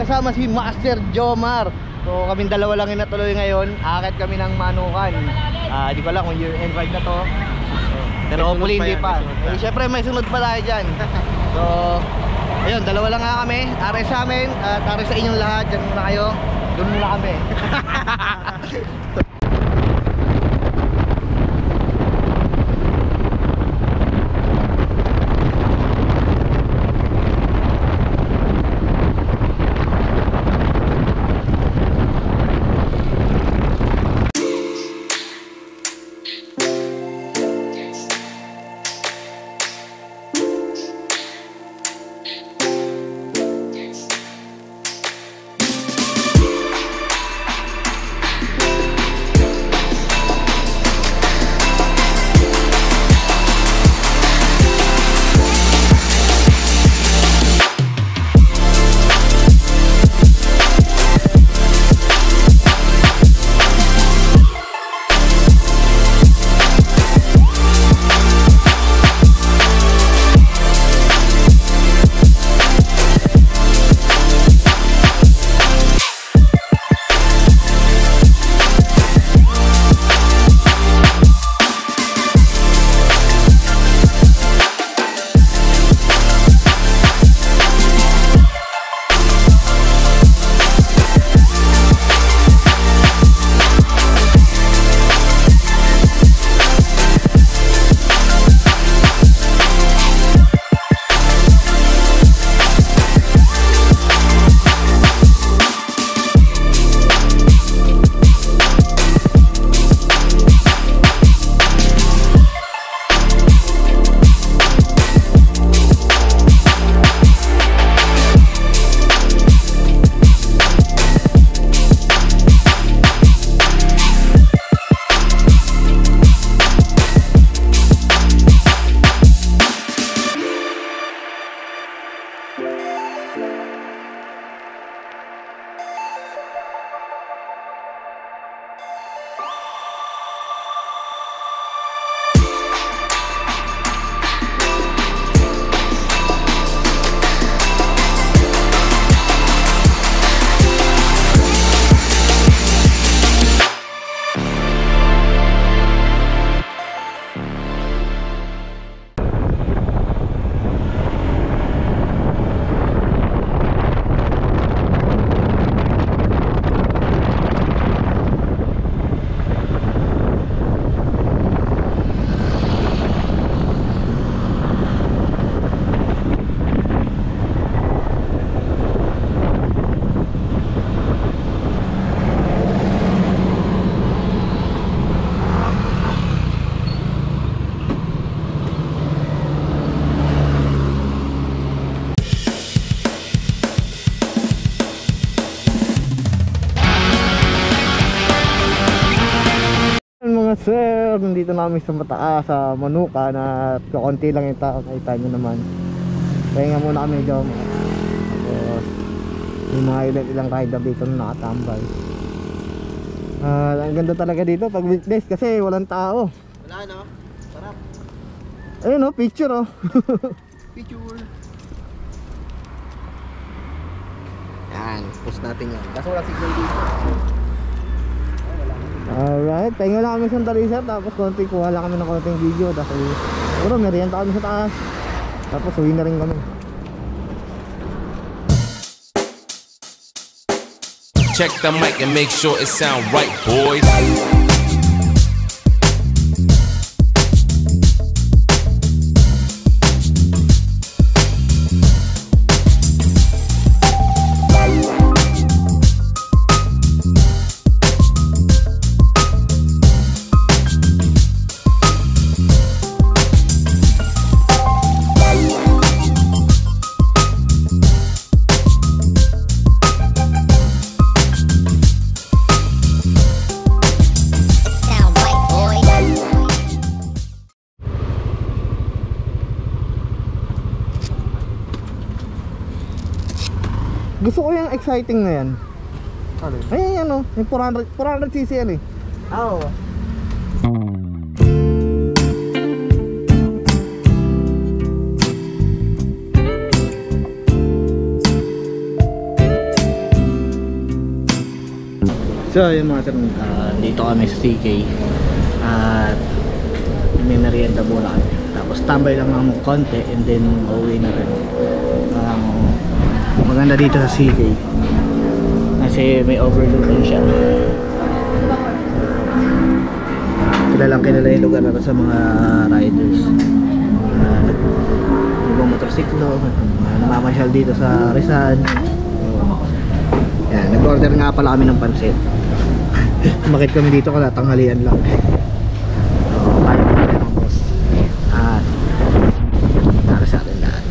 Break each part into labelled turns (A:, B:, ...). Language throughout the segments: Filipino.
A: kasama si Master Jomar. So kaming dalawa lang yung natuloy ngayon. Akit kami ng manukan. Ah, di ko alam kung year end ride na to. Pero hopefully hindi pa. Eh, syempre may sunod pa tayo dyan. So, ayun, dalawa lang nga kami. Are sa amin at are sa inyong lahat. Diyan muna kayo. Doon muna kami. mga sir, nandito namin sa mataas sa Manuka na kaunti lang yung tao, nakita nyo naman. Kaya nga muna kami dyan. Tapos, yung mga ilang ilang rider dito na nakatambay. Ah, ang ganda talaga dito pag weekdays kasi walang tao.
B: Wala no? Sarap.
A: Ayun oh, picture oh.
B: Picture. Yan, post natin yan. Kaso wala signal dito.
A: Alright, pahinga lang kami sandali sir Tapos konti, kuha lang kami ng konting video Dahil siguro merienda kami sa taas Tapos uwi na rin kami
C: Check the mic and make sure it sound right, boys.
A: Gusto ko yung exciting na yan
B: Ano?
A: Ayun yan oh, yung 400, 400cc yan eh
B: Oo.
A: So yun mga sir, ah, dito kami sa CK at may merienda muna kami. Tapos tambay lang ng konti and then uuwi na rin. Maganda dito sa CK kasi may overlooking siya. Kilalang kilala yung lugar to sa mga riders. Uh, ibang motorsiklo, namamasyal dito sa Rizal. Yan, nag-order nga pala kami ng pansit. Bakit kami dito kala tanghalian lang. So, kaya ko natin ang boss. At para sa atin lahat.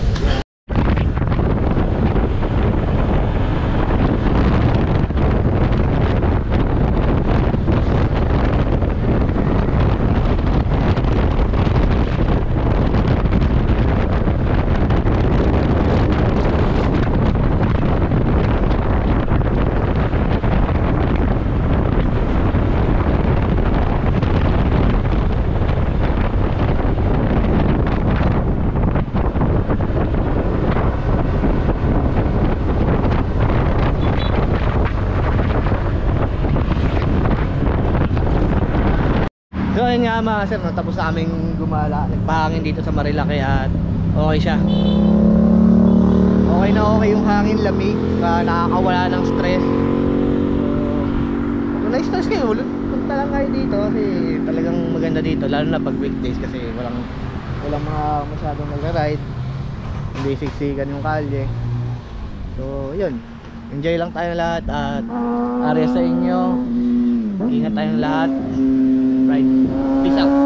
A: So ayun nga mga sir, natapos na aming gumala. Nagpahangin dito sa Marilaki at okay siya. Okay na okay yung hangin, lamig, ka nakakawala ng stress. Kung na-stress kayo, punta lang kayo dito kasi talagang maganda dito. Lalo na pag weekdays kasi walang walang mga masyadong nagra-ride. Hindi siksikan yung kalye. So yun, enjoy lang tayo lahat at area sa inyo. Ingat tayong lahat. peace out.